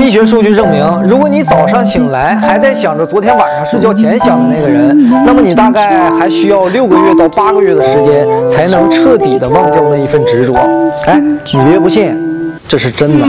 医学数据证明，如果你早上醒来还在想着昨天晚上睡觉前想的那个人，那么你大概还需要六个月到八个月的时间，才能彻底的忘掉那一份执着。哎，你别不信，这是真的。